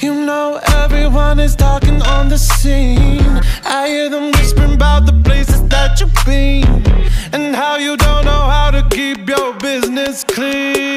You know everyone is talking on the scene. I hear them whispering about the places that you've been And how you don't know how to keep your business clean.